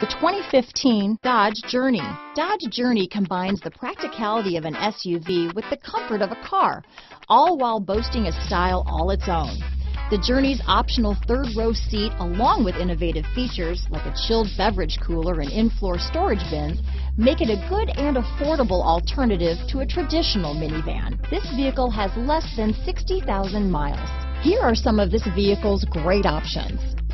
The 2015 Dodge Journey. Dodge Journey combines the practicality of an SUV with the comfort of a car, all while boasting a style all its own. The Journey's optional third row seat, along with innovative features like a chilled beverage cooler and in-floor storage bins, make it a good and affordable alternative to a traditional minivan. This vehicle has less than 60,000 miles. Here are some of this vehicle's great options